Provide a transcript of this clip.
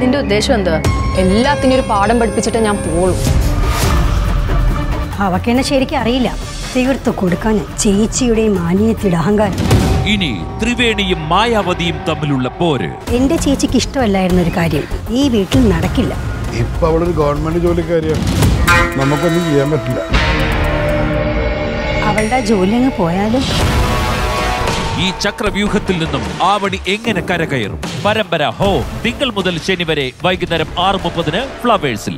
നിന്റെ ഉദ്ദേശം എന്താ? എല്ലാത്തിനും ഒരു പാഠം പഠിപ്പിച്ചിട്ട് ഞാൻ പോളൂ അവക്കെന്നെ ശരിക്കും അറിയില്ല. തീർത്തു കൊടുക്കാൻ ചേച്ചിയുടെയും മാനിയത്തിയുടെ അഹങ്കാരം. ഇനി ത്രിവേണിയും മായാവതിയും തമ്മിലുള്ള പോര്. എന്റെ ചേച്ചിക്ക് ഇഷ്ടമല്ലായിരുന്ന ഒരു കാര്യം ഈ വീട്ടിൽ നടക്കില്ല. ഇപ്പൊ അവളൊരു ഗവൺമെന്റ് ജോലിക്കാരിയാണ് നമുക്കൊന്നും ചെയ്യാൻ പറ്റില്ല. അവളുടെ ജോലി അങ്ങ് പോയാലും ഈ ചക്രവ്യൂഹത്തിൽ നിന്നും ആവണി എങ്ങനെ കരകയറും? പരമ്പര ഹോ തിങ്കൾ മുതൽ ശനി വരെ വൈകുന്നേരം ആറ് മുപ്പതിന് ഫ്ലവേഴ്സിൽ.